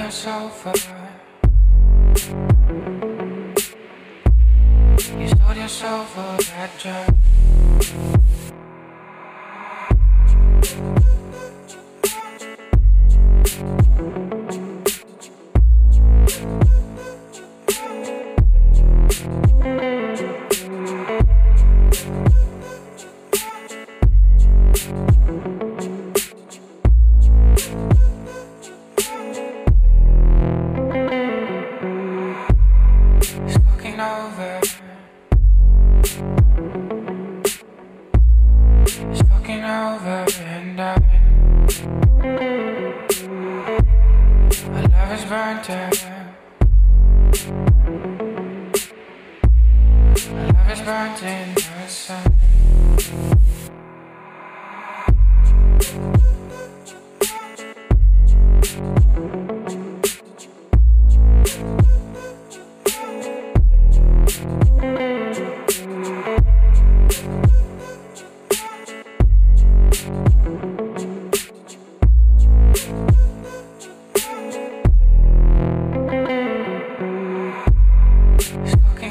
yourself up. You stole yourself a bad job. Over. It's looking over and I. My love is burnt out. My love is burnt in the sun.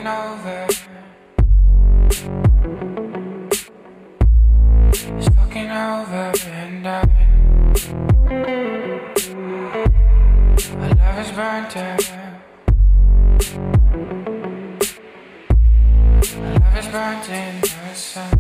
over. It's fucking over, and I. My love is burnt out. My love is burnt in the sun.